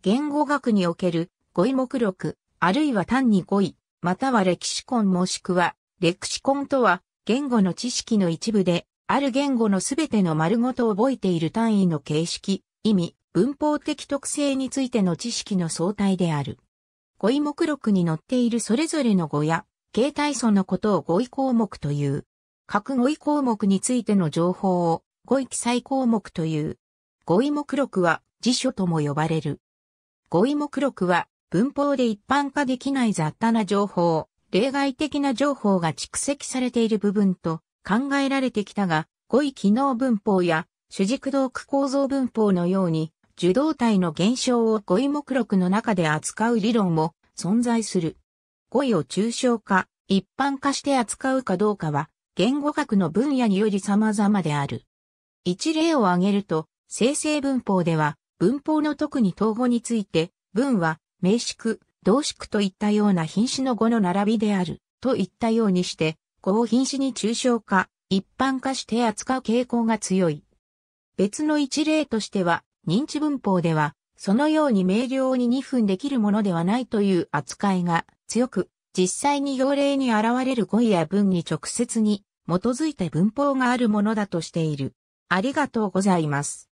言語学における語彙目録、あるいは単に語彙、またはレキシコンもしくは、レクシコンとは、言語の知識の一部で、ある言語のすべての丸ごと覚えている単位の形式、意味、文法的特性についての知識の相対である。語彙目録に載っているそれぞれの語や、形態素のことを語彙項目という。各語彙項目についての情報を語彙記載項目という。語彙目録は辞書とも呼ばれる。語彙目録は文法で一般化できない雑多な情報、例外的な情報が蓄積されている部分と考えられてきたが、語彙機能文法や主軸動区構造文法のように受動体の現象を語彙目録の中で扱う理論も存在する。語彙を抽象化、一般化して扱うかどうかは言語学の分野により様々である。一例を挙げると、生成文法では文法の特に統合について文は名詞句動詞句といったような品詞の語の並びである、といったようにして、語を品詞に抽象化、一般化して扱う傾向が強い。別の一例としては、認知文法では、そのように明瞭に2分できるものではないという扱いが強く、実際に要例に現れる語彙や文に直接に基づいて文法があるものだとしている。ありがとうございます。